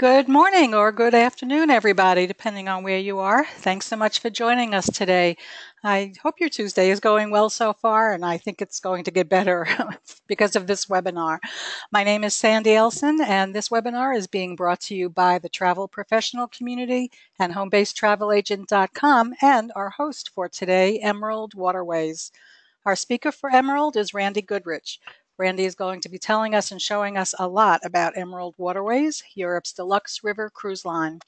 Good morning or good afternoon, everybody, depending on where you are. Thanks so much for joining us today. I hope your Tuesday is going well so far, and I think it's going to get better because of this webinar. My name is Sandy Elson, and this webinar is being brought to you by the travel professional community and homebasedtravelagent.com and our host for today, Emerald Waterways. Our speaker for Emerald is Randy Goodrich. Randy is going to be telling us and showing us a lot about Emerald Waterways, Europe's deluxe river cruise line.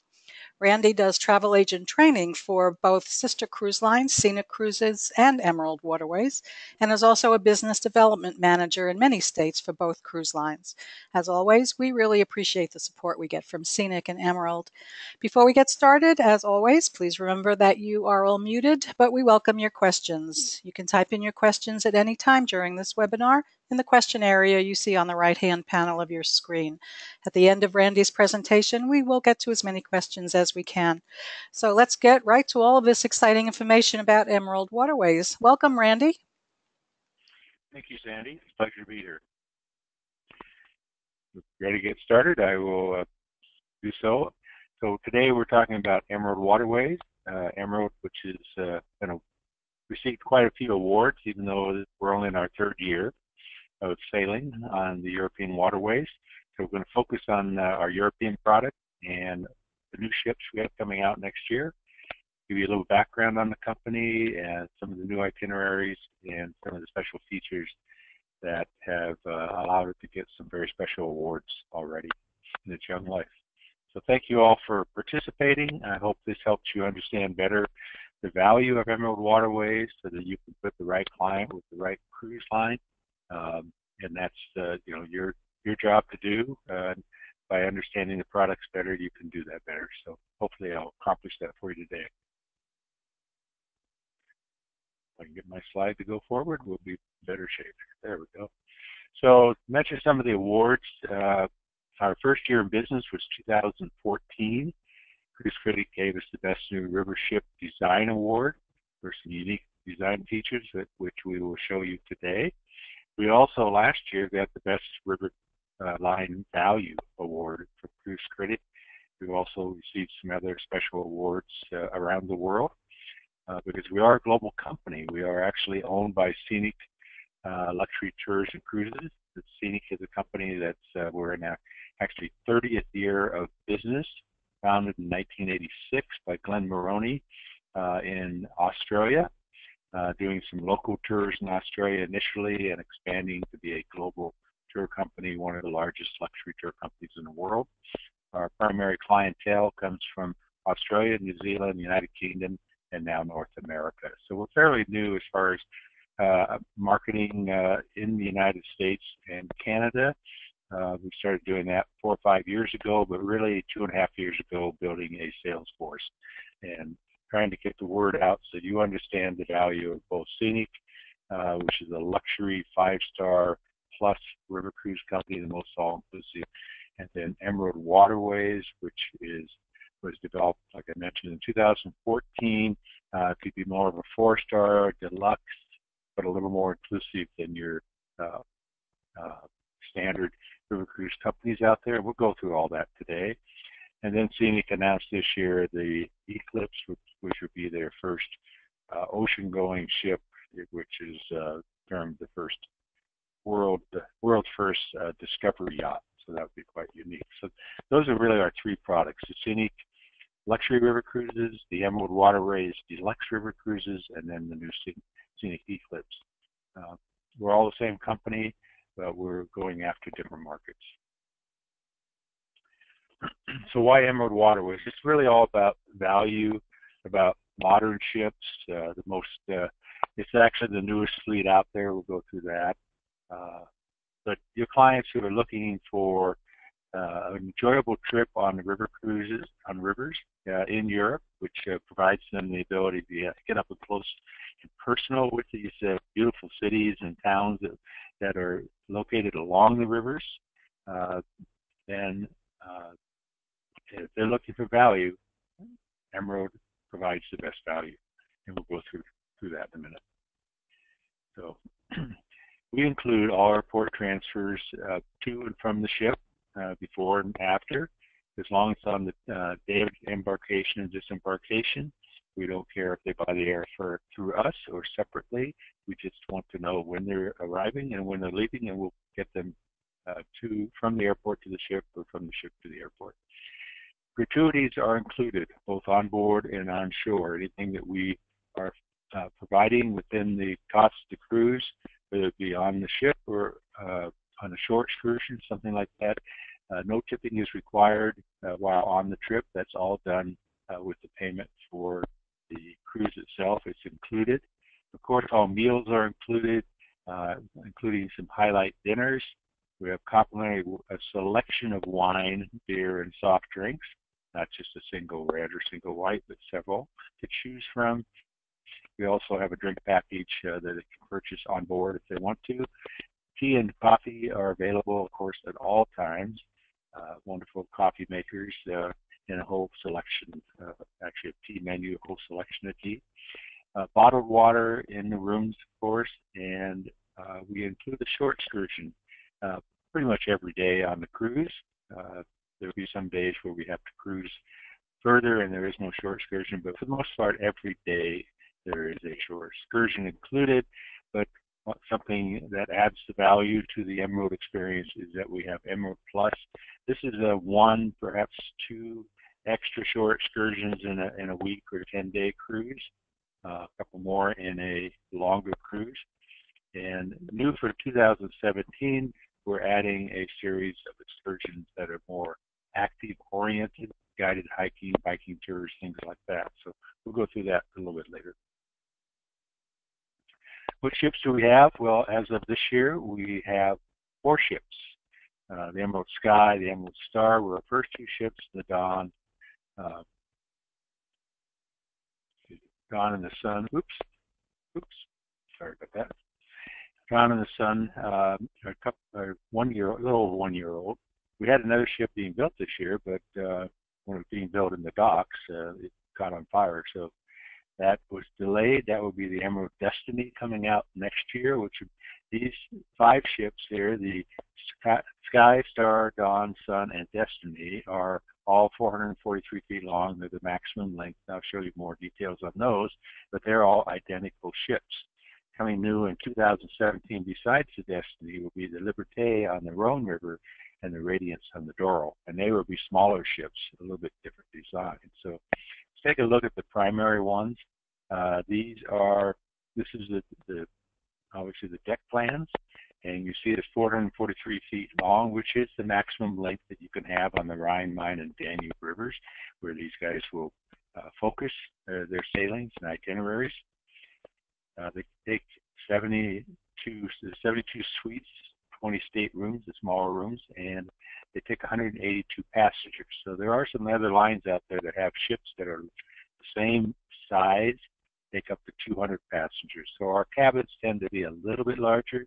Randy does travel agent training for both sister cruise lines, Scenic Cruises and Emerald Waterways, and is also a business development manager in many states for both cruise lines. As always, we really appreciate the support we get from Scenic and Emerald. Before we get started, as always, please remember that you are all muted, but we welcome your questions. You can type in your questions at any time during this webinar in the question area you see on the right-hand panel of your screen. At the end of Randy's presentation, we will get to as many questions as we can. So let's get right to all of this exciting information about Emerald Waterways. Welcome, Randy. Thank you, Sandy. It's a pleasure to be here. Ready to get started? I will uh, do so. So today we're talking about Emerald Waterways. Uh, Emerald, which has uh, received quite a few awards, even though we're only in our third year of sailing on the European waterways. So we're going to focus on uh, our European product and the new ships we have coming out next year. Give you a little background on the company and some of the new itineraries and some of the special features that have uh, allowed it to get some very special awards already in its young life. So thank you all for participating. I hope this helps you understand better the value of Emerald Waterways so that you can put the right client with the right cruise line um, and that's uh, you know your your job to do. Uh, by understanding the products better, you can do that better. So hopefully, I'll accomplish that for you today. If I can get my slide to go forward, we'll be better shape. There we go. So mention some of the awards. Uh, our first year in business was 2014. Cruise Critic gave us the Best New River Ship Design Award for some unique design features that, which we will show you today. We also last year got the Best River uh, Line Value Award from Cruise Critic. We've also received some other special awards uh, around the world uh, because we are a global company. We are actually owned by Scenic uh, Luxury Tours and Cruises. Scenic is a company that's uh, we're in our actually 30th year of business, founded in 1986 by Glenn Moroney uh, in Australia uh, doing some local tours in Australia initially and expanding to be a global tour company, one of the largest luxury tour companies in the world. Our primary clientele comes from Australia, New Zealand, United Kingdom, and now North America. So we're fairly new as far as uh, marketing uh, in the United States and Canada. Uh, we started doing that four or five years ago, but really two and a half years ago, building a sales force. And trying to get the word out so you understand the value of both Scenic, uh, which is a luxury five-star plus river cruise company, the most all-inclusive, and then Emerald Waterways, which is was developed, like I mentioned, in 2014 uh, to be more of a four-star deluxe, but a little more inclusive than your uh, uh, standard river cruise companies out there. We'll go through all that today. And then Scenic announced this year the Eclipse, which, which would be their first uh, ocean-going ship, which is uh, termed the first world world's first uh, discovery yacht. So that would be quite unique. So those are really our three products: the Scenic Luxury River Cruises, the Emerald Waterways Deluxe River Cruises, and then the new Scenic Eclipse. Uh, we're all the same company, but we're going after different markets. so why Emerald Waterways? It's really all about value, about modern ships. Uh, the most, uh, it's actually the newest fleet out there. We'll go through that. Uh, but your clients who are looking for uh, an enjoyable trip on river cruises on rivers uh, in Europe, which uh, provides them the ability to get up and close and personal with these uh, beautiful cities and towns that, that are located along the rivers. Uh, uh, if they're looking for value, Emerald provides the best value, and we'll go through through that in a minute. So we include all our port transfers uh, to and from the ship uh, before and after. as long as on the uh, day of embarkation and disembarkation. We don't care if they buy the airfare through us or separately. We just want to know when they're arriving and when they're leaving, and we'll get them uh, to from the airport to the ship or from the ship to the airport. Gratuities are included both on board and on shore. Anything that we are uh, providing within the cost of the cruise, whether it be on the ship or uh, on a short excursion, something like that. Uh, no tipping is required uh, while on the trip. That's all done uh, with the payment for the cruise itself. It's included. Of course, all meals are included, uh, including some highlight dinners. We have complimentary a selection of wine, beer, and soft drinks, not just a single red or single white, but several to choose from. We also have a drink package uh, that they can purchase on board if they want to. Tea and coffee are available, of course, at all times. Uh, wonderful coffee makers uh, and a whole selection, uh, actually a tea menu, a whole selection of tea. Uh, bottled water in the rooms, of course, and uh, we include a short excursion pretty much every day on the cruise. There'll be some days where we have to cruise further and there is no shore excursion, but for the most part, every day there is a shore excursion included, but something that adds the value to the Emerald experience is that we have Emerald Plus. This is a one, perhaps two extra shore excursions in a, in a week or 10 day cruise, uh, a couple more in a longer cruise. And new for 2017, we're adding a series of excursions that are more active oriented, guided hiking, biking tours, things like that. So we'll go through that a little bit later. What ships do we have? Well, as of this year, we have four ships. Uh, the Emerald Sky, the Emerald Star were our first two ships, the Dawn, uh, Dawn and the Sun. Oops, oops, sorry about that. Dawn and the Sun, uh, a couple, one year, a little over one year old. We had another ship being built this year, but uh, when it was being built in the docks, uh, it caught on fire, so that was delayed. That would be the Emerald Destiny coming out next year, which these five ships here, the Sky, Star, Dawn, Sun, and Destiny, are all 443 feet long. They're the maximum length. I'll show you more details on those, but they're all identical ships. Coming new in 2017 besides the Destiny will be the Liberté on the Rhone River and the Radiance on the Douro. and they will be smaller ships, a little bit different design. So let's take a look at the primary ones. Uh, these are, this is the, the obviously the deck plans, and you see it's 443 feet long, which is the maximum length that you can have on the Rhine, Main, and Danube rivers, where these guys will uh, focus uh, their sailings and itineraries. Uh, they take 72, 72 suites, 20 state rooms, the smaller rooms, and they take 182 passengers. So there are some other lines out there that have ships that are the same size take up to 200 passengers. So our cabins tend to be a little bit larger.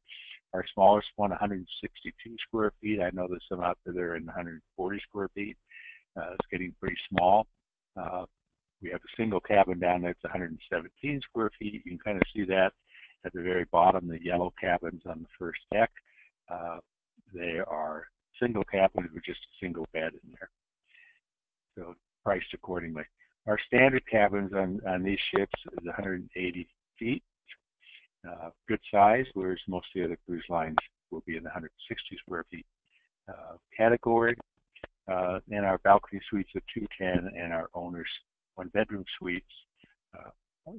Our smallest one, 162 square feet. I know there's some out there that are in 140 square feet. Uh, it's getting pretty small. Uh, we have a single cabin down there It's 117 square feet. You can kind of see that at the very bottom, the yellow cabins on the first deck. Uh, they are single cabins with just a single bed in there. So priced accordingly. Our standard cabins on, on these ships is 180 feet, uh, good size, whereas most of the other cruise lines will be in the 160 square feet uh, category. Uh, and our balcony suites are 210 and our owners one bedroom suites. Uh,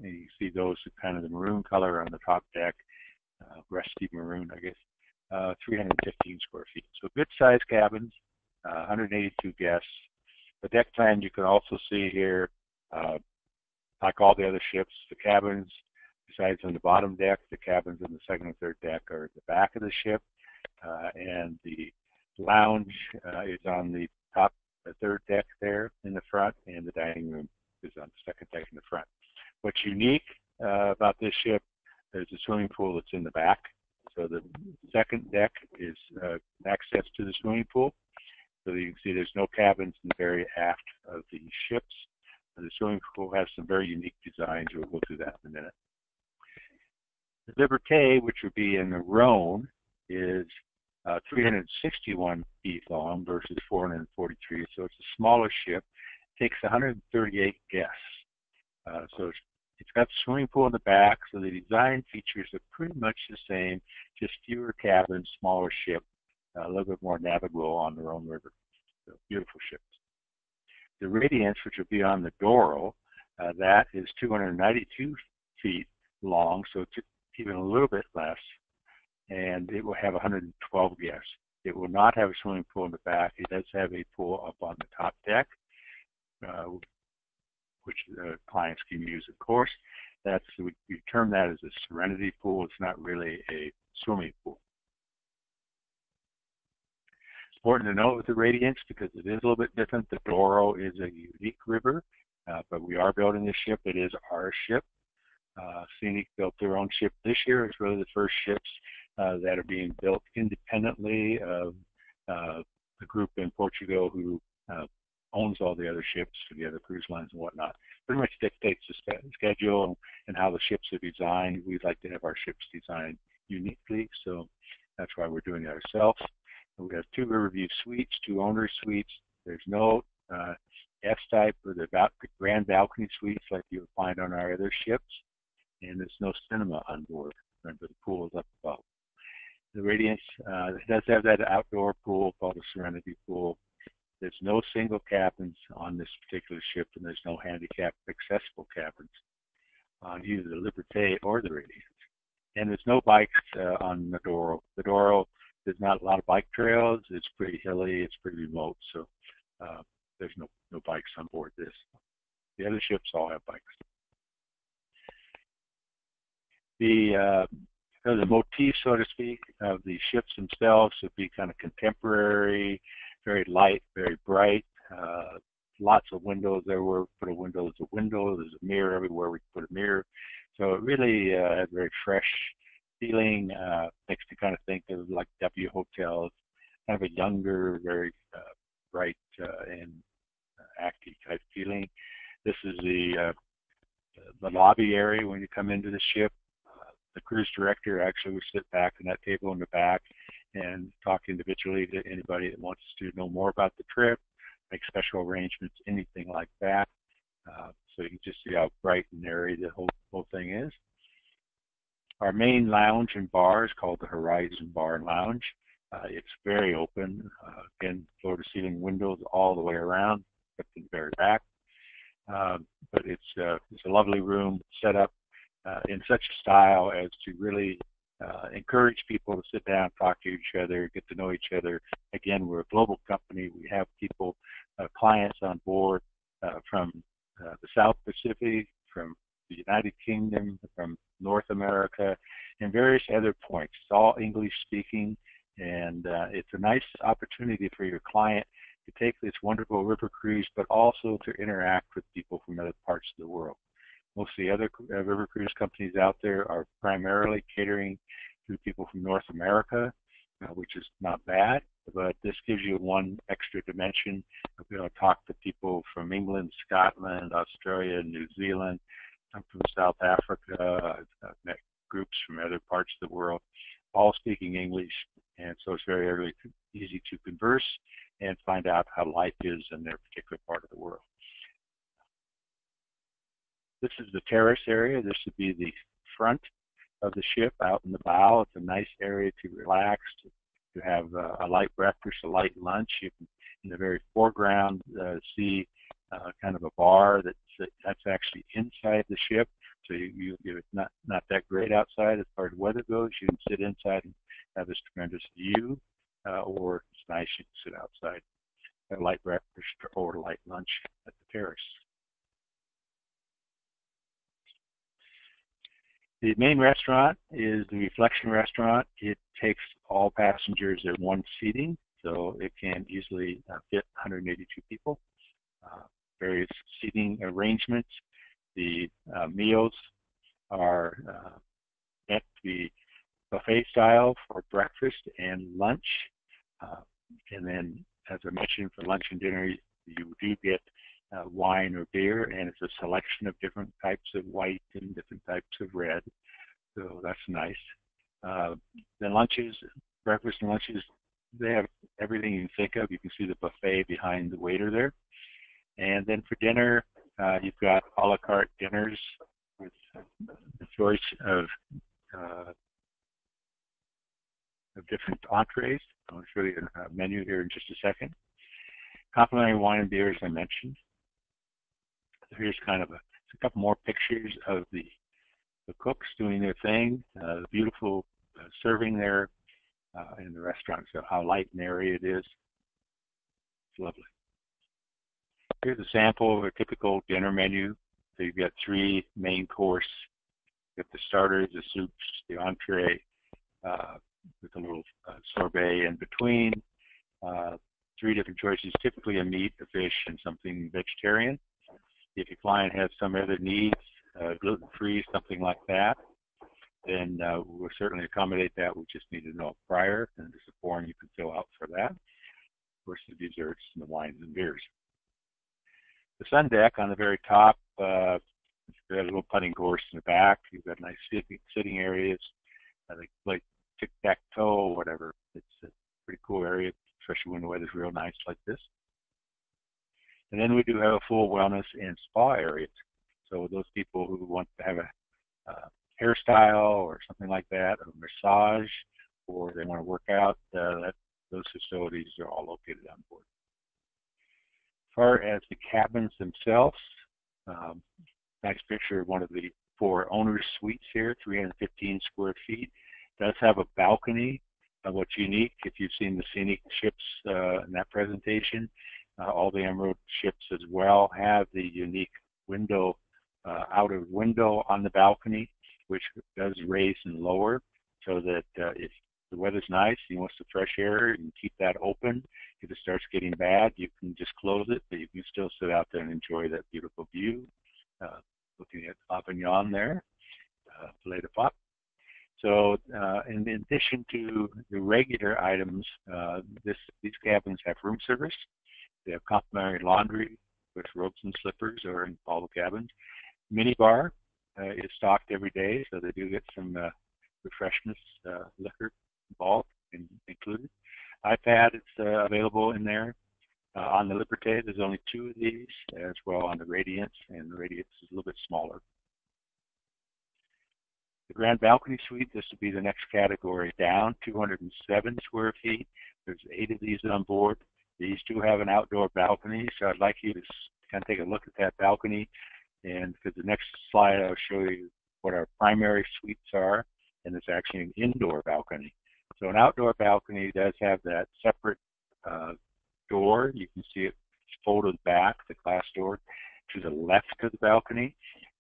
you see those kind of the maroon color on the top deck, uh, rusty maroon, I guess, uh, 315 square feet. So good sized cabins, uh, 182 guests. The deck plan you can also see here uh, like all the other ships, the cabins, besides on the bottom deck, the cabins in the second and third deck are at the back of the ship, uh, and the lounge uh, is on the top, the third deck there in the front, and the dining room is on the second deck in the front. What's unique uh, about this ship is the swimming pool that's in the back. So the second deck is uh, access to the swimming pool. So you can see there's no cabins in the very aft of the ships. The swimming pool has some very unique designs. We'll go through that in a minute. The Liberté, which would be in the Rhone, is uh, 361 feet long versus 443. So it's a smaller ship. Takes 138 guests. Uh, so it's, it's got the swimming pool in the back. So the design features are pretty much the same, just fewer cabins, smaller ship, uh, a little bit more navigable on the Rhone River. So beautiful ships. The Radiance, which will be on the Douro, uh, that is 292 feet long, so it's even a little bit less, and it will have 112 guests. It will not have a swimming pool in the back. It does have a pool up on the top deck, which the clients can use, of course. That's we, we term that as a serenity pool. It's not really a swimming pool. It's important to note with the Radiance because it is a little bit different. The Douro is a unique river, uh, but we are building this ship. It is our ship. Uh, Scenic built their own ship this year. It's really the first ships uh, that are being built independently of uh, the group in Portugal who uh, owns all the other ships for the other cruise lines and whatnot. Pretty much dictates the schedule and how the ships are designed. We'd like to have our ships designed uniquely, so that's why we're doing it ourselves. And we have two Riverview suites, two owner suites. There's no uh, F-type or the grand balcony suites like you would find on our other ships and there's no cinema on board. Remember, the pool is up above. The Radiance uh, does have that outdoor pool called the Serenity Pool. There's no single cabins on this particular ship, and there's no handicap accessible cabins on either the Liberté or the Radiance. And there's no bikes uh, on. The Douro, there's not a lot of bike trails. It's pretty hilly. It's pretty remote, so uh, there's no no bikes on board this. The other ships all have bikes the uh, the motif, so to speak, of the ships themselves would be kind of contemporary, very light, very bright. Uh, lots of windows. There were put a window. There's a window. There's a mirror everywhere. We put a mirror. So it really uh, had very fresh feeling. Uh, makes me kind of think of like W hotels, kind of a younger, very uh, bright uh, and uh, active type feeling. This is the uh, the lobby area when you come into the ship the cruise director actually would sit back in that table in the back and talk individually to anybody that wants to know more about the trip, make special arrangements, anything like that. Uh, so you can just see how bright and airy the whole, whole thing is. Our main lounge and bar is called the Horizon Bar and Lounge. Uh, it's very open. Uh, again, floor to ceiling windows all the way around, except in the very back. Uh, but it's uh, it's a lovely room set up uh, in such a style as to really uh, encourage people to sit down, talk to each other, get to know each other. Again, we're a global company. We have people, uh, clients on board uh, from uh, the South Pacific, from the United Kingdom, from North America, and various other points. It's all English speaking, and uh, it's a nice opportunity for your client to take this wonderful river cruise, but also to interact with people from other parts of the world. Most of the other uh, river cruise companies out there are primarily catering to people from North America, uh, which is not bad, but this gives you one extra dimension. We're going to talk to people from England, Scotland, Australia, New Zealand, I'm from South Africa. I've met groups from other parts of the world, all speaking English, and so it's very early, easy to converse and find out how life is in their particular part of the world. This is the terrace area. This would be the front of the ship out in the bow. It's a nice area to relax, to, to have uh, a light breakfast, a light lunch. You can, in the very foreground, uh, see uh, kind of a bar that's that's actually inside the ship. So you, you, you it's not not that great outside as far as weather goes. You can sit inside and have this tremendous view, uh, or it's nice you can sit outside, a light breakfast or light lunch at the terrace. The main restaurant is the Reflection Restaurant. It takes all passengers at one seating, so it can easily uh, fit 182 people. Uh, various seating arrangements. The uh, meals are uh, meant to be buffet style for breakfast and lunch. Uh, and then, as I mentioned, for lunch and dinner, you do get uh, wine or beer, and it's a selection of different types of white and different types of red. So that's nice. Uh, lunches, breakfast and lunches they have everything you can think of. You can see the buffet behind the waiter there. And then for dinner, uh, you've got a la carte dinners with the choice of uh, of different entrees. I'll show you a menu here in just a second. Complimentary wine and beer, as I mentioned. Here's kind of a, a couple more pictures of the the cooks doing their thing. Uh, beautiful uh, serving there uh, in the restaurant. So how light and airy it is. It's lovely. Here's a sample of a typical dinner menu. So you've got three main course. You've got the starters, the soups, the entree, uh, with a little uh, sorbet in between. Uh, three different choices, typically a meat, a fish, and something vegetarian. If your client has some other needs, uh, gluten-free, something like that, then uh, we'll certainly accommodate that. We just need to know prior, and there's a form you can fill out for that. Of course, the desserts and the wines and beers. The sun deck on the very top, uh, got a little putting course in the back. You've got nice sitting, sitting areas. I think like tic-tac-toe, whatever. It's a pretty cool area, especially when the weather's real nice like this. And then we do have a full wellness and spa areas. So those people who want to have a uh, hairstyle or something like that, a massage, or they want to work out, uh, that, those facilities are all located on board. As far as the cabins themselves, um, nice picture of one of the four owner's suites here, 315 square feet. Does have a balcony. Uh, what's unique, if you've seen the scenic ships uh, in that presentation, uh, all the Emerald ships as well have the unique window, uh, outer window on the balcony which does raise and lower so that uh, if the weather's nice, and you want some fresh air, you can keep that open. If it starts getting bad, you can just close it, but you can still sit out there and enjoy that beautiful view. Uh, looking at Avignon there, uh, Palais de Pop. So uh, in addition to the regular items, uh, this, these cabins have room service. They have complimentary laundry with robes and slippers or in all the cabins. Mini bar, uh, is stocked every day, so they do get some uh, refreshments, uh, liquor involved in, included. iPad is uh, available in there. Uh, on the Liberté, there's only two of these, as well on the Radiance, and the Radiance is a little bit smaller. The Grand Balcony Suite, this would be the next category down, 207 square feet. There's eight of these on board. These do have an outdoor balcony, so I'd like you to kind of take a look at that balcony and for the next slide, I'll show you what our primary suites are, and it's actually an indoor balcony. So an outdoor balcony does have that separate uh, door. You can see it folded back, the glass door, to the left of the balcony.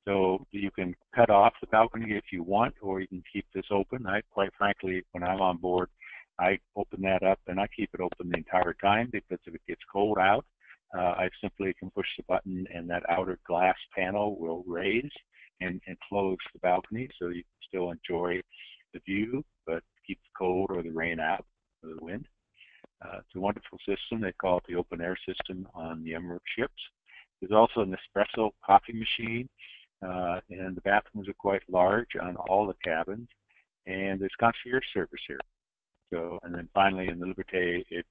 So you can cut off the balcony if you want, or you can keep this open. I, quite frankly, when I'm on board, I open that up and I keep it open the entire time because if it gets cold out, uh, I simply can push the button and that outer glass panel will raise and, and close the balcony so you can still enjoy the view but keep the cold or the rain out or the wind. Uh, it's a wonderful system. They call it the open air system on the Emerald ships. There's also an espresso coffee machine uh, and the bathrooms are quite large on all the cabins and there's concierge service here. So, and then finally in the Liberté, it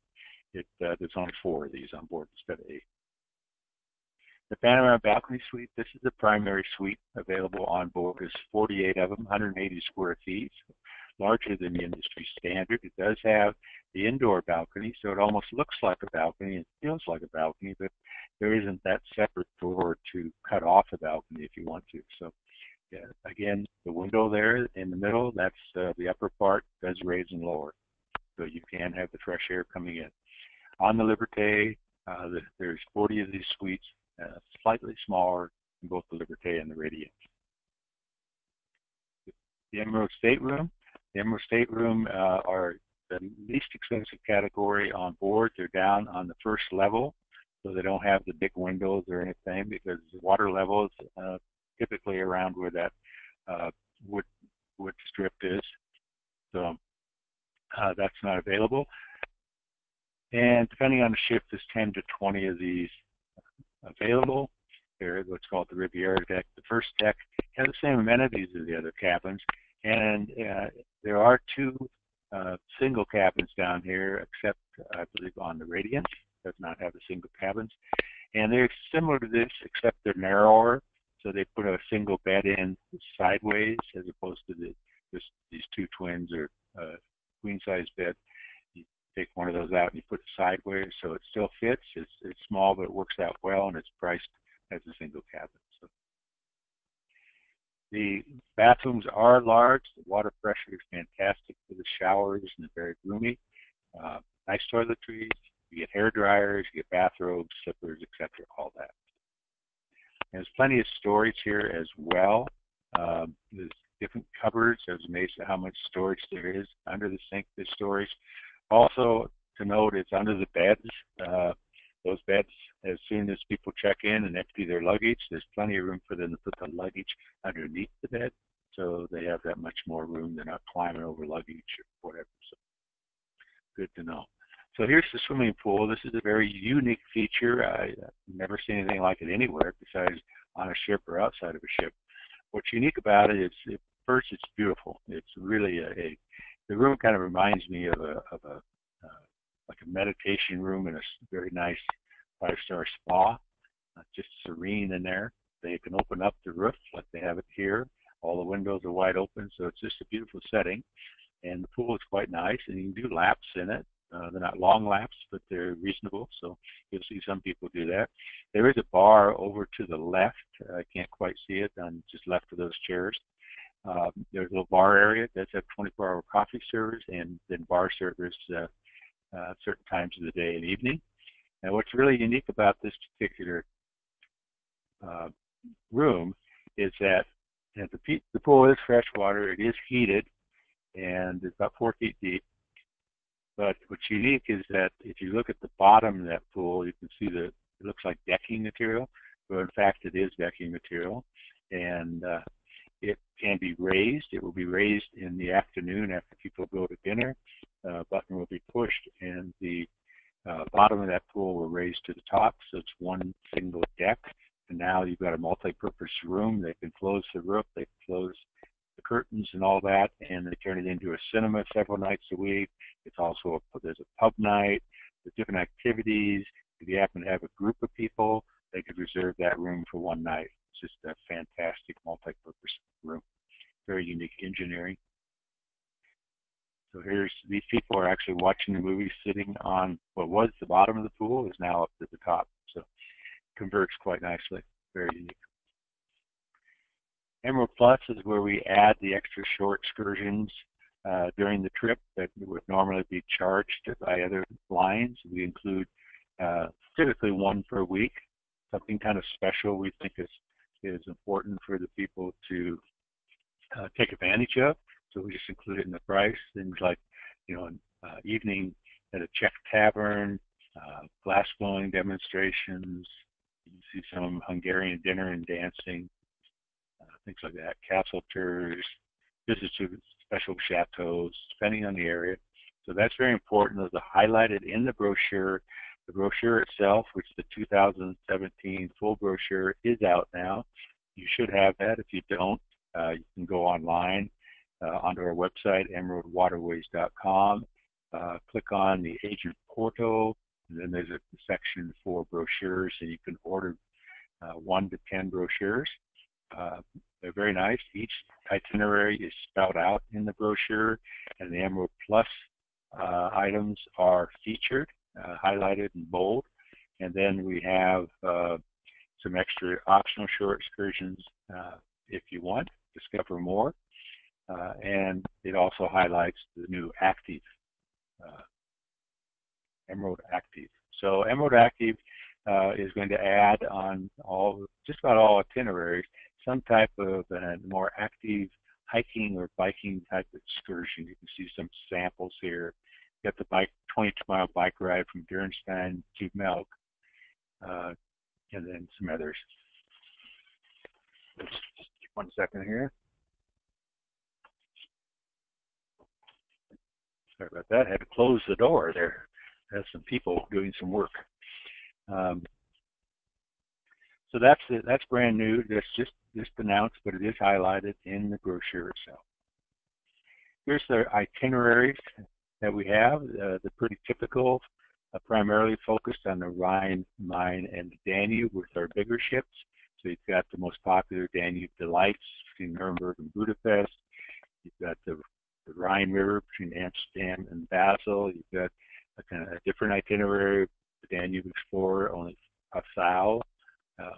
it, uh, there's only four of these on board instead of eight. The Panorama Balcony Suite, this is the primary suite available on board. There's 48 of them, 180 square feet, larger than the industry standard. It does have the indoor balcony, so it almost looks like a balcony It feels like a balcony, but there isn't that separate door to cut off a balcony if you want to. So yeah, again, the window there in the middle, that's uh, the upper part, does raise and lower. So you can have the fresh air coming in. On the Liberté, uh, the, there's 40 of these suites, uh, slightly smaller in both the Liberté and the Radiant. The Emerald Stateroom, the Emerald Stateroom uh, are the least expensive category on board. They're down on the first level, so they don't have the big windows or anything because the water level is uh, typically around where that uh, wood wood strip is. So uh, that's not available. And depending on the ship, there's 10 to 20 of these available. They're what's called the Riviera deck. The first deck has the same amenities as the other cabins, and uh, there are two uh, single cabins down here, except I believe on the Radiance does not have the single cabins, and they're similar to this except they're narrower. So they put a single bed in sideways as opposed to the these two twins or uh, queen size bed. You take one of those out and you put it sideways, so it still fits. It's it's small, but it works out well, and it's priced as a single cabin. So the bathrooms are large. The water pressure is fantastic for the showers and they're very roomy. Uh, nice toiletries. You get hair dryers, you get bathrobes, slippers, etc. All that. And There's plenty of storage here as well. Um, there's different cupboards. I was amazed at how much storage there is under the sink. There's storage. Also to note, it's under the beds. Uh, those beds, as soon as people check in and empty their luggage, there's plenty of room for them to put the luggage underneath the bed. So they have that much more room. They're not climbing over luggage or whatever. So good to know. So here's the swimming pool. This is a very unique feature. I, have never seen anything like it anywhere besides on a ship or outside of a ship. What's unique about it is, it, first, it's beautiful. It's really a, a the room kind of reminds me of a, of a uh, like a meditation room in a very nice five-star spa. Uh, just serene in there. They can open up the roof like they have it here. All the windows are wide open, so it's just a beautiful setting. And the pool is quite nice, and you can do laps in it. Uh, they're not long laps, but they're reasonable, so you'll see some people do that. There is a bar over to the left. I can't quite see it. I'm just left of those chairs. Uh, there's a little bar area that's a 24-hour coffee service and then bar service uh, uh, certain times of the day and evening. And what's really unique about this particular uh, room is that the, the pool is fresh water, it is heated, and it's about four feet deep. But what's unique is that if you look at the bottom of that pool, you can see that it looks like decking material, but in fact it is decking material. And uh, it can be raised. It will be raised in the afternoon after people go to dinner. Uh, button will be pushed and the uh, bottom of that pool will raise to the top, so it's one single deck. And now you've got a multi-purpose room. They can close the roof, they can close the curtains and all that, and they turn it into a cinema several nights a week. It's also a, there's a pub night, there's different activities. If you happen to have a group of people, they could reserve that room for one night. It's just a fantastic multi-purpose room. Very unique engineering. So here's these people are actually watching the movie sitting on what was the bottom of the pool is now up to the top. So converts quite nicely. Very unique. Emerald Plus is where we add the extra short excursions uh, during the trip that would normally be charged by other lines. We include uh, typically one per week, something kind of special we think is, is important for the people to uh, take advantage of. So we just include it in the price. Things like, you know, uh, evening at a Czech tavern, uh, glass blowing demonstrations. You see some Hungarian dinner and dancing, things like that. Castle tours, visits to special chateaus, depending on the area. So that's very important. Those are highlighted in the brochure. The brochure itself, which the 2017 full brochure, is out now. You should have that. If you don't, uh, you can go online uh, onto our website, emeraldwaterways.com. Uh, click on the agent portal, and then there's a section for brochures, and you can order uh, one to ten brochures. Uh, they're very nice. Each itinerary is spelled out in the brochure, and the Emerald Plus uh, items are featured, uh, highlighted in bold. And then we have some extra optional shore excursions if you want. Discover more. Uh, and it also highlights the new Active, uh, Emerald Active. So Emerald Active uh, is going to add on all, just about all itineraries, some type of a more active hiking or biking type excursion. You can see some samples here. You Got the bike, 22 mile bike ride from Dürnstein to Melk, uh, and then some others. Just one second here. Sorry about that. I had to close the door there. Has some people doing some work. Um, so that's. That's brand new. That's just just announced, but it is highlighted in the brochure itself. here's the itineraries that we have. Uh, they're pretty typical, uh, primarily focused on the Rhine, Main, and the Danube with our bigger ships. So you've got the most popular Danube Delights between Nuremberg and Budapest. You've got the, the Rhine River between Amsterdam and Basel. You've got a kind of a different itinerary, the Danube Explorer, only Passau, uh,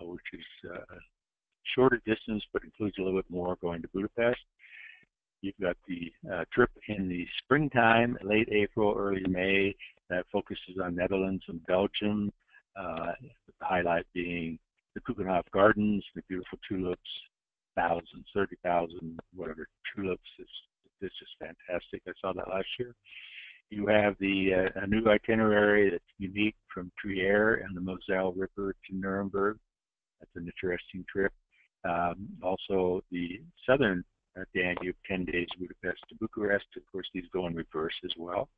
which is uh, shorter distance but includes a little bit more going to Budapest. You've got the uh, trip in the springtime, late April, early May, that focuses on Netherlands and Belgium. Uh, the highlight being the Keukenhof Gardens, the beautiful tulips, thousands, 30,000, whatever tulips. It's, it's just fantastic. I saw that last year. You have the uh, a new itinerary that's unique from Trier and the Moselle River to Nuremberg. That's an interesting trip. Um, also, the southern uh, Danube, 10 days Budapest to Bucharest. Of course, these go in reverse as well.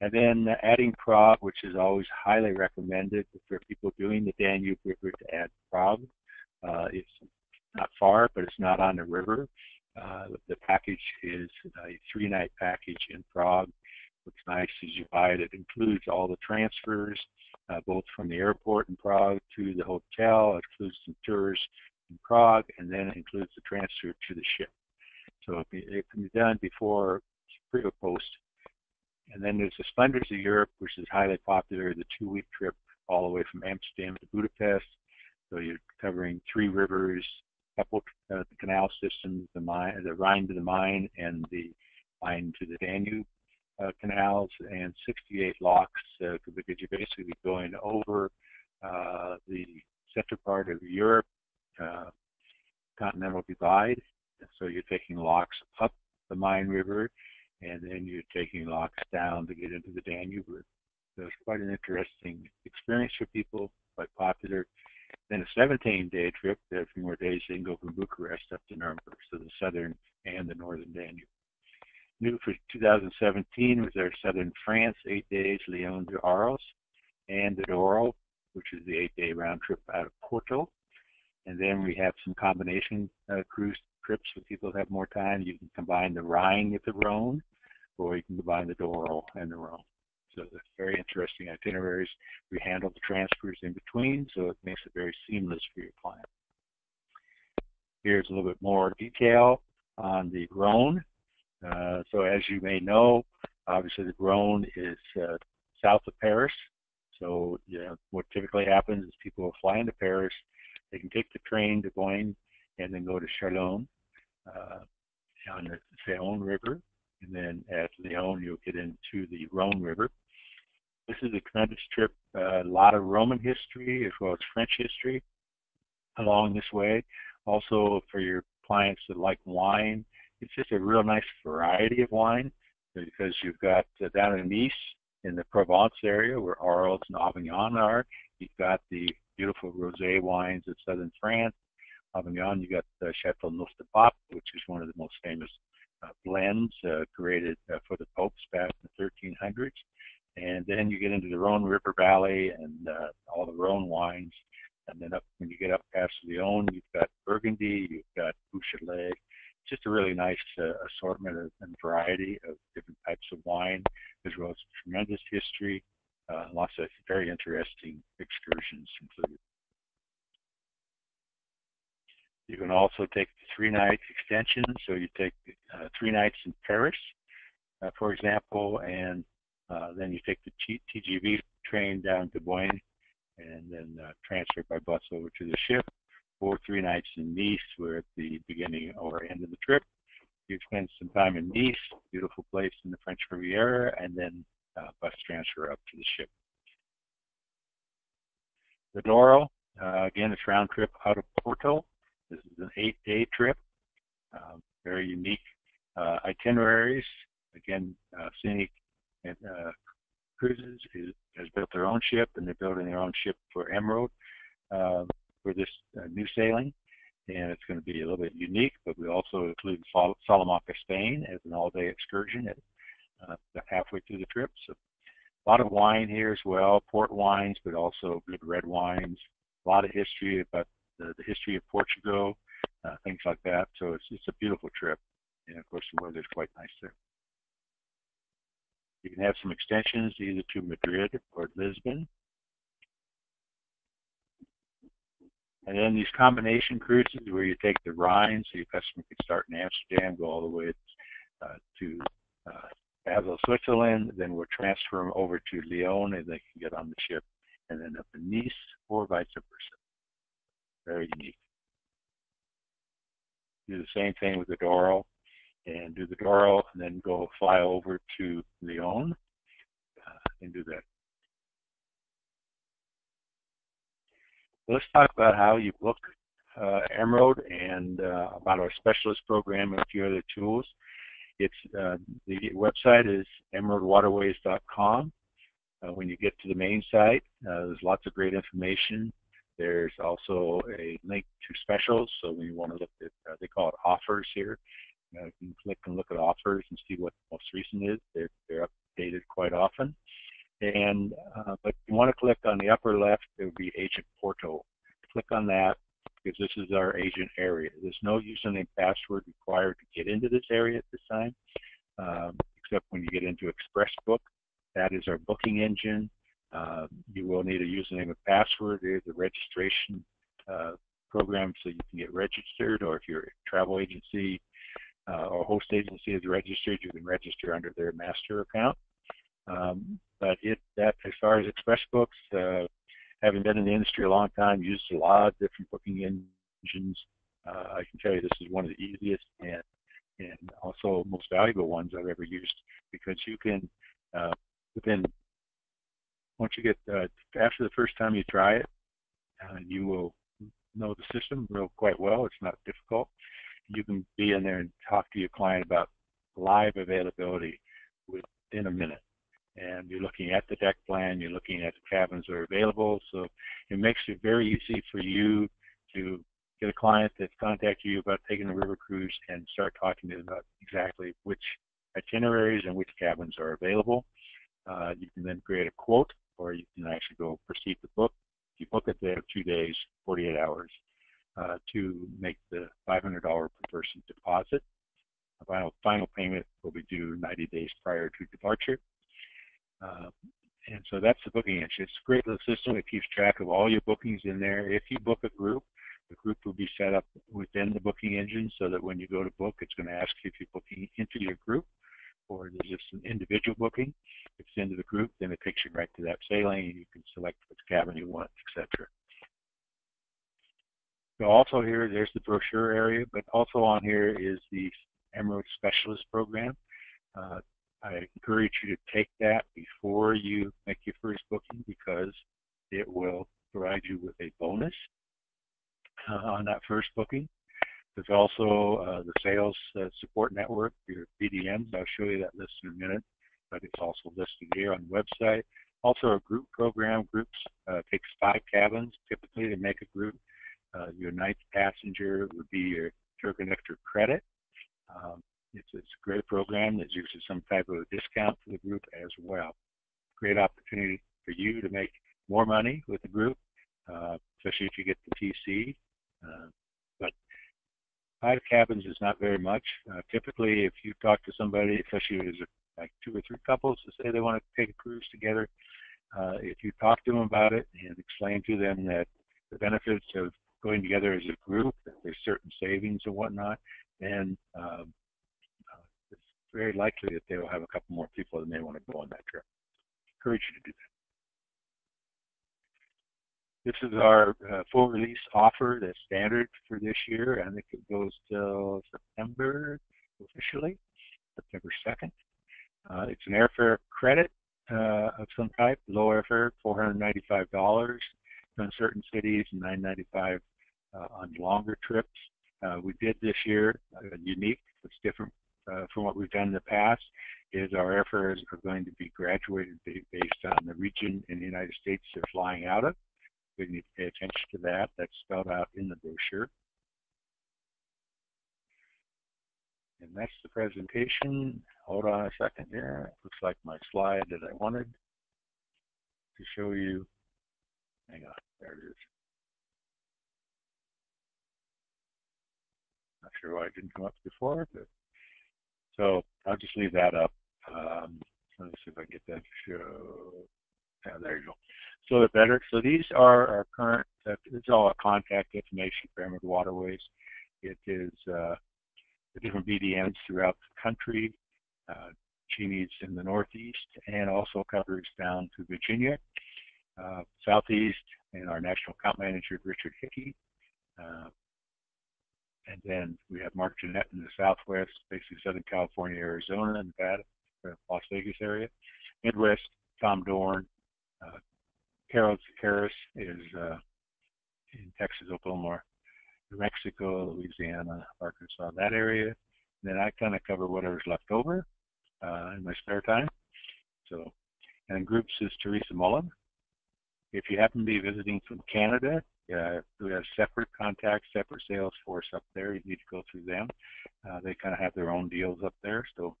And then uh, adding Prague, which is always highly recommended for people doing the Danube River to add Prague. Uh, it's not far, but it's not on the river. Uh, the package is a three-night package in Prague. What's nice is you buy it. It includes all the transfers, uh, both from the airport in Prague to the hotel. It includes some tours in Prague, and then it includes the transfer to the ship. So it can be done before pre or post. And then there's the Splendors of Europe, which is highly popular, the two-week trip all the way from Amsterdam to Budapest. So you're covering three rivers, couple uh, the canal systems, the Main, the Rhine to the Main, and the Main to the Danube uh, canals, and 68 locks uh, because you're basically going over uh, the central part of Europe, uh, continental divide, so you're taking locks up the Main River, and then you're taking locks down to get into the Danube River. So it's quite an interesting experience for people, quite popular. Then a 17-day trip, a few more days, they can go from Bucharest up to Nuremberg, so the southern and the northern Danube. New for 2017 was our southern France, eight days, Lyon to Arles, and the Douro, which is the eight-day round trip out of Porto. And then we have some combination uh, cruise trips for people who have more time. You can combine the Rhine with the Rhone, or you can combine the Douro and the Rhone. So it's very interesting itineraries. We handle the transfers in between, so it makes it very seamless for your client. Here's a little bit more detail on the Rhone. Uh, so as you may know, obviously the Rhone is uh, south of Paris. So you know, what typically happens is people will fly into Paris, they can take the train to Boyne and then go to Chalon uh, on the Saône River. And then at Lyon, you'll get into the Rhone River. This is a tremendous trip, uh, a lot of Roman history as well as French history along this way. Also, for your clients that like wine, it's just a real nice variety of wine because you've got uh, down in Nice in the Provence area where Arles and Avignon are, you've got the beautiful rosé wines of southern France Avignon, you've got uh, Chateau Neuf de Pape, which is one of the most famous uh, blends uh, created uh, for the popes back in the 1300s. And then you get into the Rhone River Valley and uh, all the Rhone wines. And then up when you get up past Lyon, you've got Burgundy, you've got Beaujolais. Just a really nice uh, assortment of, and variety of different types of wine, as well as tremendous history. Uh, lots of very interesting excursions included. You can also take the three night extension. So you take uh, three nights in Paris, uh, for example, and uh, then you take the TGV train down to Boyne and then uh, transfer by bus over to the ship, or three nights in Nice, We're at the beginning or end of the trip, you spend some time in Nice, beautiful place in the French Riviera, and then uh, bus transfer up to the ship. The Douro, uh, again, it's round trip out of Porto. This is an eight-day trip, uh, very unique uh, itineraries. Again, uh, Scenic and, uh, Cruises is, has built their own ship, and they're building their own ship for Emerald uh, for this uh, new sailing. And it's going to be a little bit unique, but we also include Sol- Salamanca, Spain as an all-day excursion at uh, halfway through the trip. So a lot of wine here as well, port wines, but also good red wines. A lot of history about the, the history of Portugal, uh, things like that. So it's it's a beautiful trip, and of course the weather is quite nice there. You can have some extensions either to Madrid or Lisbon. And then these combination cruises where you take the Rhine, so your customer can start in Amsterdam, go all the way uh, to uh, Basel, Switzerland, then we'll transfer them over to Lyon and they can get on the ship and then up in Nice or vice versa. Very unique. Do the same thing with the Douro and do the Douro and then go fly over to Lyon uh, and do that. Let's talk about how you book uh, Emerald and uh, about our specialist program and a few other tools. It's uh, the website is emeraldwaterways.com. Uh, when you get to the main site, uh, there's lots of great information. There's also a link to specials. So when you want to look at, uh, they call it offers here. You can click and look at offers and see what the most recent is. They're, they're updated quite often. And uh, but you want to click on the upper left. it will be Agent Portal. Click on that because this is our agent area. There's no username password required to get into this area at this time, um, except when you get into ExpressBook. That is our booking engine. Uh, you will need a username and password. There's a registration uh, program so you can get registered, or if your travel agency uh, or host agency is registered, you can register under their master account. Um, but it that as far as ExpressBooks, uh, having been in the industry a long time, used a lot of different booking engines. Uh, I can tell you this is one of the easiest and and also most valuable ones I've ever used because you can uh, within once you get uh, after the first time you try it, uh, you will know the system real quite well. It's not difficult. You can be in there and talk to your client about live availability within a minute and you're looking at the deck plan, you're looking at the cabins that are available. So it makes it very easy for you to get a client that's contacted you about taking a river cruise and start talking to them about exactly which itineraries and which cabins are available. Uh, you can then create a quote or you can actually go proceed to book. If you book it, they have two days, 48 hours uh, to make the $500 per person deposit. The final, final payment will be due 90 days prior to departure. Uh, and so that's the booking engine. It's a great little system. It keeps track of all your bookings in there. If you book a group, the group will be set up within the booking engine so that when you go to book, it's going to ask you if you're booking into your group or is this an individual booking. If it's into the group, then it takes you right to that sailing and you can select which cabin you want, etc. So also here, there's the brochure area, but also on here is the Emerald Specialist Program. Uh, I encourage you to take that before you make your first booking because it will provide you with a bonus uh, on that first booking. There's also uh, the Sales uh, Support Network, your BDMs. I'll show you that list in a minute, but it's also listed here on the website. Also, a group program. Groups uh, takes five cabins typically to make a group. Uh, your ninth passenger would be your Tour Conductor credit. Um, it's, it's a great program that uses some type of a discount for the group as well. Great opportunity for you to make more money with the group, uh, especially if you get the TC. Uh, but five cabins is not very much. Uh, typically, if you talk to somebody, especially if there's like two or three couples to say they want to take a cruise together, uh, if you talk to them about it and explain to them that the benefits of going together as a group, that there's certain savings and whatnot, then um, very likely that they will have a couple more people that may want to go on that trip. Encourage you to do that. This is our uh, full release offer the standard for this year. I think it goes till September officially, September 2nd. Uh, it's an airfare credit uh, of some type, low airfare, $495 in certain cities, and 995 uh, on longer trips. Uh, we did this year uh, unique. It's different uh, from what we've done in the past is our airfares are going to be graduated based on the region in the United States they're flying out of. We need to pay attention to that. That's spelled out in the brochure. And that's the presentation. Hold on a second here. Looks like my slide that I wanted to show you. Hang on, there it is. Not sure why it didn't come up before, but so I'll just leave that up. Um, let me see if I get that to show. Yeah, there you go. So the better. So these are our current. Uh, it's all contact information for Waterways. It is uh, the different BDMs throughout the country. Uh, Genie's in the Northeast and also covers down to Virginia, uh, Southeast, and our national account manager, Richard Hickey. Uh, and then we have Mark Jeanette in the Southwest, basically Southern California, Arizona, Nevada, Las Vegas area. Midwest, Tom Dorn. Uh, Carol Harris is uh, in Texas, Oklahoma, New Mexico, Louisiana, Arkansas, that area. And then I kind of cover whatever's left over uh, in my spare time. So, and groups is Teresa Mullen. If you happen to be visiting from Canada, uh, we have separate contacts, separate sales force up there. You need to go through them. Uh, they kind of have their own deals up there, so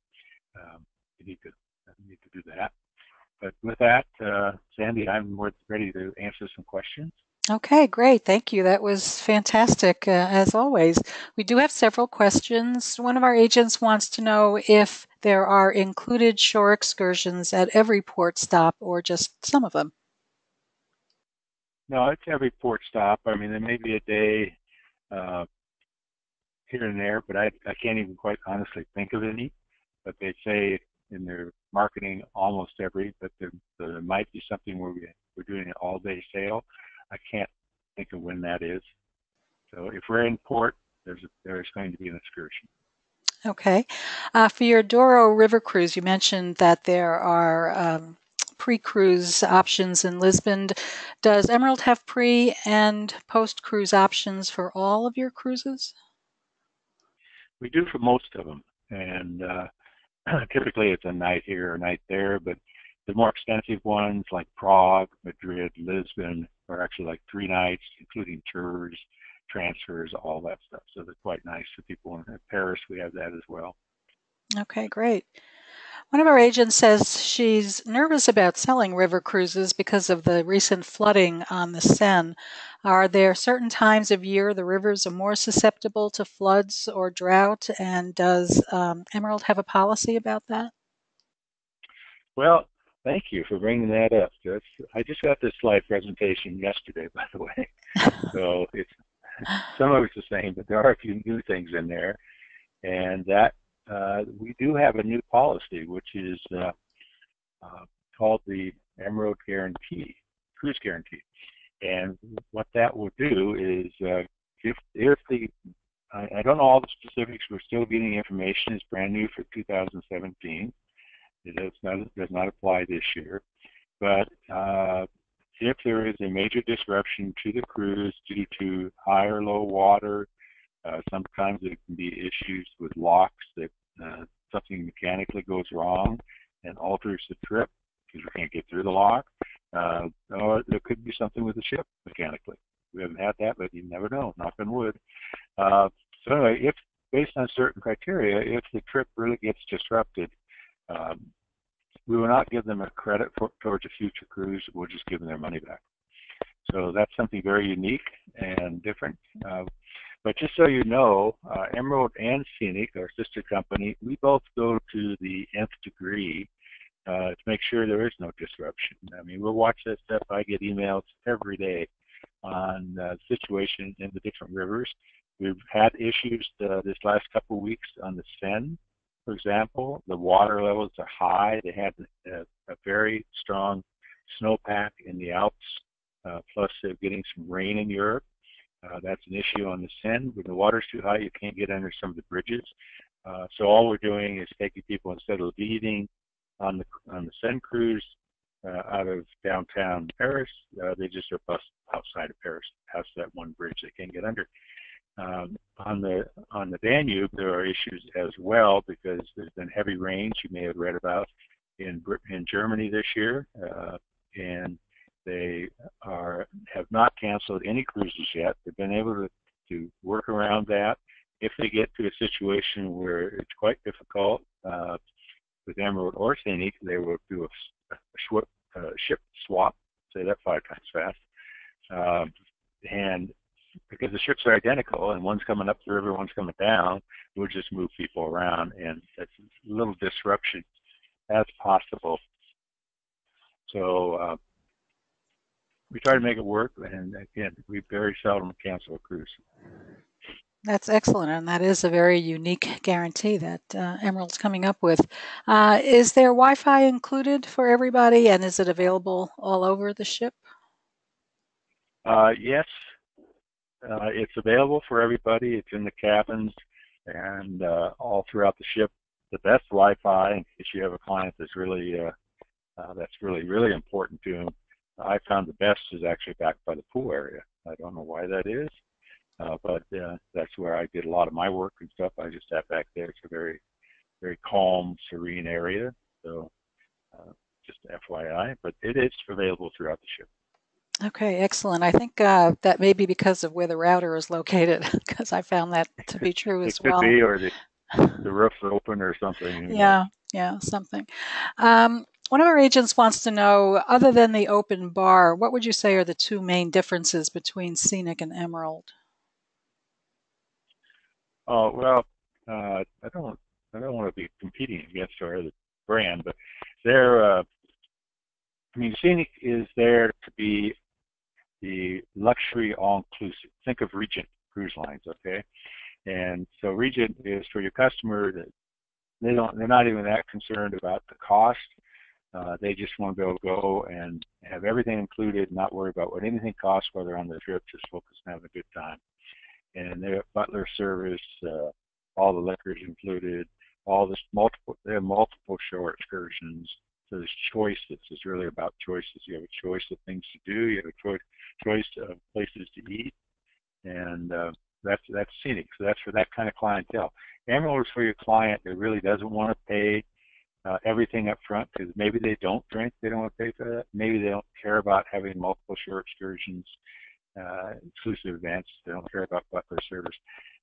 um, you need to you need to do that. But with that, uh, Sandy, I'm ready to answer some questions. Okay, great. Thank you. That was fantastic, uh, as always. We do have several questions. One of our agents wants to know if there are included shore excursions at every port stop or just some of them. No, it's every port stop. I mean, there may be a day uh, here and there, but I, I can't even quite honestly think of any. But they say in their marketing almost every, but there, there might be something where we, we're doing an all-day sale I can't think of when that is. So if we're in port, there's a, there's going to be an excursion. Okay. Uh, for your Douro River cruise, you mentioned that there are um, pre-cruise options in Lisbon. Does Emerald have pre and post-cruise options for all of your cruises? We do for most of them, and uh, typically it's a night here, a night there. But the more expensive ones, like Prague, Madrid, Lisbon, are actually like three nights, including tours, transfers, all that stuff. So they're quite nice for people in Paris. We have that as well. Okay, great. One of our agents says she's nervous about selling river cruises because of the recent flooding on the Seine. Are there certain times of year the rivers are more susceptible to floods or drought? And does um, Emerald have a policy about that? Well, Thank you for bringing that up. That's, I just got this slide presentation yesterday, by the way. so it's some of it's the same, but there are a few new things in there. And that uh, we do have a new policy, which is uh, uh, called the Emerald Guarantee, Cruise Guarantee. And what that will do is uh, if, if the I, I don't know all the specifics. We're still getting information. It's brand new for 2017. It does not, does not apply this year. But uh, if there is a major disruption to the cruise due to high or low water, uh, sometimes there can be issues with locks that uh, something mechanically goes wrong and alters the trip because we can't get through the lock. Uh, or there could be something with the ship mechanically. We haven't had that, but you never know. Knock on wood. Uh, so anyway, if based on certain criteria, if the trip really gets disrupted, um, we will not give them a credit for, towards a future cruise. We'll just give them their money back. So that's something very unique and different. Uh, but just so you know, uh, Emerald and Scenic, our sister company, we both go to the nth degree uh, to make sure there is no disruption. I mean, we'll watch that stuff. I get emails every day on uh, situation in the different rivers. We've had issues uh, this last couple of weeks on the Seine for example, the water levels are high. They had a, a very strong snowpack in the Alps, uh, plus they're getting some rain in Europe. Uh, that's an issue on the Seine. When the water's too high, you can't get under some of the bridges. Uh, so all we're doing is taking people instead of leaving on the on the Seine cruise uh, out of downtown Paris, uh, they just are bus outside of Paris, past that one bridge they can't get under. Um, on the on the Danube, there are issues as well because there's been heavy rains. You may have read about in in Germany this year, uh, and they are have not canceled any cruises yet. They've been able to to work around that. If they get to a situation where it's quite difficult uh, with Emerald or Scenic, they will do a, a ship, swap. Say that five times fast. Um, and because the ships are identical and one's coming up the river, one's coming down, we'll just move people around and that's little disruption as possible. So uh, we try to make it work, and again, we very seldom cancel a cruise. That's excellent, and that is a very unique guarantee that uh, Emerald's coming up with. Uh, is there Wi-Fi included for everybody, and is it available all over the ship? Uh, yes, uh, it's available for everybody. It's in the cabins and uh, all throughout the ship. The best Wi-Fi, in case you have a client that's really uh, that's really really important to them. I found the best is actually back by the pool area. I don't know why that is. Uh, but uh, that's where I did a lot of my work and stuff. I just sat back there. It's a very, very calm, serene area. So uh, just FYI, but it is available throughout the ship. Okay, excellent. I think uh, that may be because of where the router is located, because I found that to be true as well. It could be, or the, the roof's open or something. Yeah, know. yeah, something. Um, one of our agents wants to know, other than the open bar, what would you say are the two main differences between Scenic and Emerald? Oh well, uh, I don't I don't want to be competing against our other brand, but they're uh, I mean Scenic is there to be the luxury all-inclusive. Think of Regent Cruise Lines, okay? And so Regent is for your customer that they don't they're not even that concerned about the cost. Uh, they just want to be able to go and have everything included, not worry about what anything costs while they're on the trip, just focus on having a good time and they have butler service, uh, all the liquors included, all this multiple, they have multiple shore excursions. So there's choices. It's really about choices. You have a choice of things to do. You have a choice choice of places to eat, and uh, that's that's Scenic. So that's for that kind of clientele. Emerald is for your client that really doesn't want to pay uh, everything up front because maybe they don't drink, they don't want to pay for that. Maybe they don't care about having multiple shore excursions uh, exclusive events. They don't care about butler service.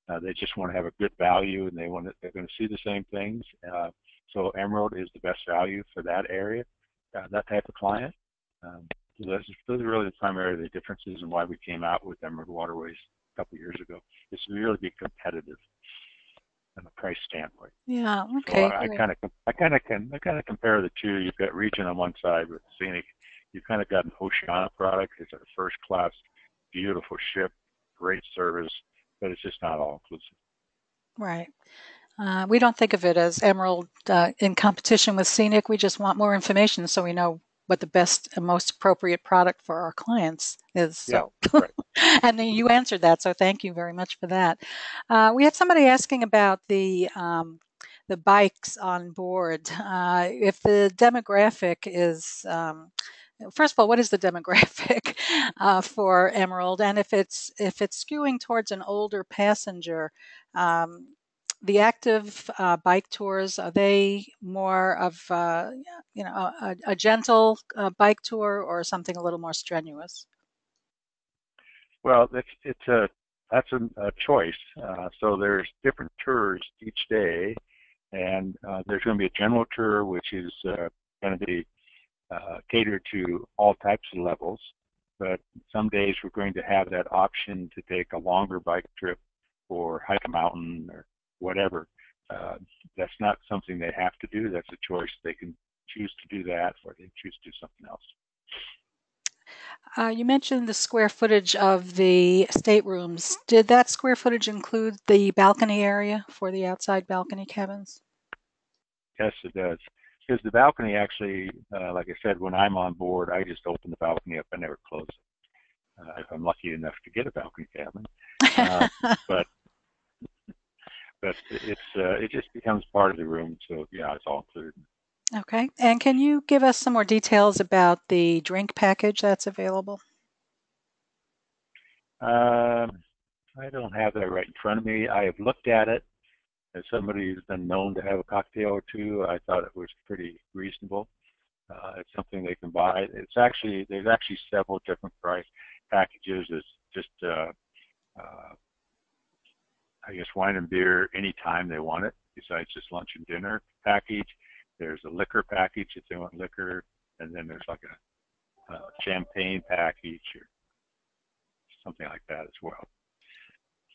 Uh, they just want to have a good value, and they want to, they're going to see the same things. Uh, so Emerald is the best value for that area, uh, that type of client. Um, so those, are really the primary the differences and why we came out with Emerald Waterways a couple years ago. Is to really be competitive from a price standpoint. Yeah. Okay. So I kind of I kind of can I kind of compare the two. You've got Regent on one side with Scenic. You've kind of got an Oceania product. It's a first class beautiful ship, great service, but it's just not all inclusive. Right. Uh, we don't think of it as Emerald uh, in competition with Scenic. We just want more information so we know what the best and most appropriate product for our clients is. So. Yeah, right. and you answered that, so thank you very much for that. Uh, we had somebody asking about the um, the bikes on board. Uh, if the demographic is um, first of all, what is the demographic uh, for Emerald, and if it's if it's skewing towards an older passenger, um, the active uh, bike tours are they more of uh, you know a, a gentle uh, bike tour or something a little more strenuous? Well, it's it's a that's a, a choice. Uh, so there's different tours each day, and uh, there's going to be a general tour, which is going to be uh, cater to all types of levels. But some days we're going to have that option to take a longer bike trip or hike a mountain or whatever. Uh, that's not something they have to do. That's a choice. They can choose to do that or they choose to do something else. Uh, you mentioned the square footage of the staterooms. Did that square footage include the balcony area for the outside balcony cabins? Yes, it does because the balcony actually, uh, like I said, when I'm on board, I just open the balcony up. I never close it. Uh, if I'm lucky enough to get a balcony cabin, uh, but but it's uh, it just becomes part of the room. So yeah, it's all included. Okay, and can you give us some more details about the drink package that's available? Um, I don't have that right in front of me. I have looked at it as somebody who's been known to have a cocktail or two, I thought it was pretty reasonable. Uh, it's something they can buy. It's actually there's actually several different price packages. It's just uh, uh, I guess wine and beer anytime they want it, besides just lunch and dinner package. There's a liquor package if they want liquor, and then there's like a, a champagne package or something like that as well.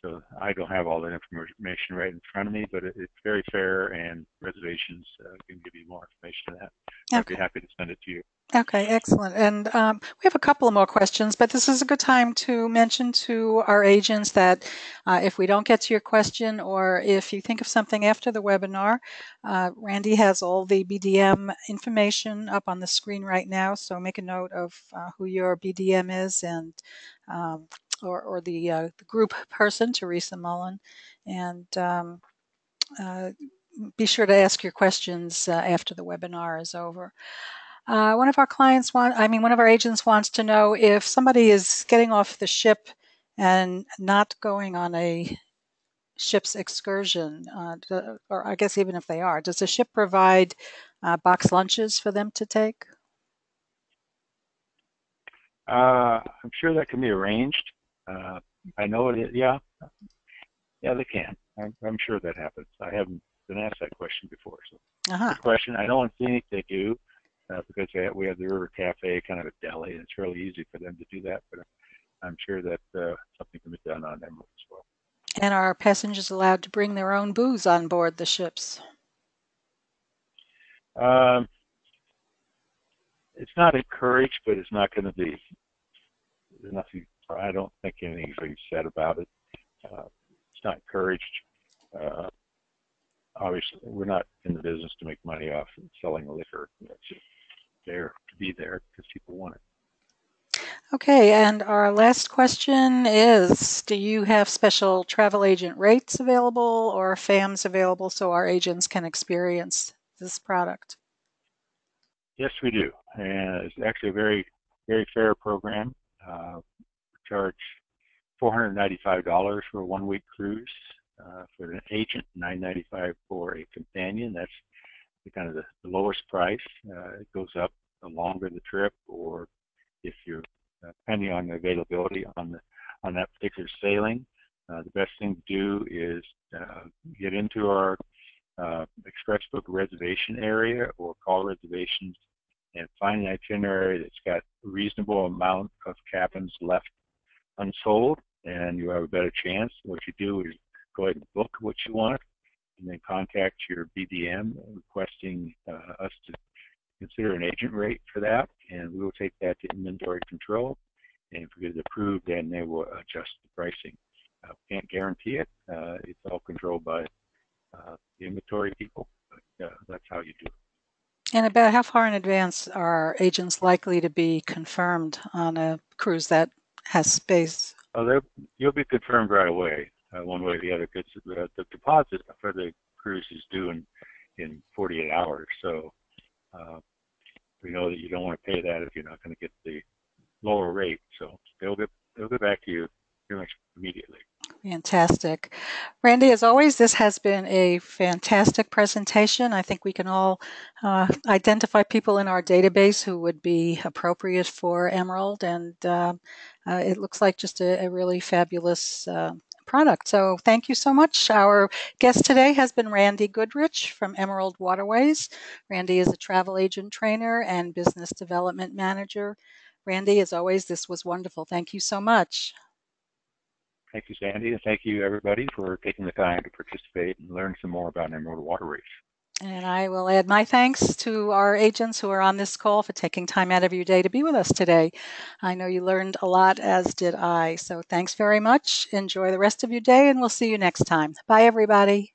So I don't have all that information right in front of me, but it, it's very fair, and reservations uh, can give you more information on that. Okay. I'd be happy to send it to you. Okay, excellent. And um, we have a couple of more questions, but this is a good time to mention to our agents that uh, if we don't get to your question or if you think of something after the webinar, uh, Randy has all the BDM information up on the screen right now. So make a note of uh, who your BDM is and um, or, or the, uh, the group person, Teresa Mullen, and um, uh, be sure to ask your questions uh, after the webinar is over. Uh, one of our clients want, I mean, one of our agents wants to know if somebody is getting off the ship and not going on a ship's excursion, uh, to, or I guess even if they are, does the ship provide uh, box lunches for them to take? Uh, I'm sure that can be arranged. Uh, I know it. Yeah, yeah, they can. I'm, I'm, sure that happens. I haven't been asked that question before. So, uh-huh. question. I don't think they do uh, because have, we have the River Cafe, kind of a deli, and it's really easy for them to do that. But I'm sure that uh, something can be done on them as well. And are passengers allowed to bring their own booze on board the ships? Um, it's not encouraged, but it's not going to be. There's nothing. I don't think anything's being said about it. Uh, it's not encouraged. Uh, obviously, we're not in the business to make money off selling liquor. It's just there to be there because people want it. Okay, and our last question is Do you have special travel agent rates available or FAMs available so our agents can experience this product? Yes, we do. And it's actually a very, very fair program. Uh, charge $495 for a one week cruise. Uh, for an agent, 995 for a companion. That's the kind of the, the lowest price. Uh, it goes up the longer the trip, or if you're uh, depending on the availability on the on that particular sailing. Uh, the best thing to do is uh, get into our uh, Expressbook reservation area or call reservations and find an itinerary that's got a reasonable amount of cabins left unsold, and you have a better chance. What you do is go ahead and book what you want, and then contact your BDM requesting uh, us to consider an agent rate for that, and we will take that to inventory control. And if we get it approved, then they will adjust the pricing. Uh, can't guarantee it. Uh, it's all controlled by uh, the inventory people, but uh, that's how you do it. And about how far in advance are agents likely to be confirmed on a cruise that has space? Oh, you'll be confirmed right away, uh, one way or the other, because the, deposit for the cruise is due in, in 48 hours. So uh, we know that you don't want to pay that if you're not going to get the lower rate. So they'll get they'll get back to you pretty much immediately. Fantastic. Randy, as always, this has been a fantastic presentation. I think we can all uh, identify people in our database who would be appropriate for Emerald, and uh, uh, it looks like just a, a really fabulous uh, product. So thank you so much. Our guest today has been Randy Goodrich from Emerald Waterways. Randy is a travel agent trainer and business development manager. Randy, as always, this was wonderful. Thank you so much. Thank you, Sandy, and thank you, everybody, for taking the time to participate and learn some more about Emerald Waterways. And I will add my thanks to our agents who are on this call for taking time out of your day to be with us today. I know you learned a lot, as did I. So thanks very much. Enjoy the rest of your day, and we'll see you next time. Bye, everybody.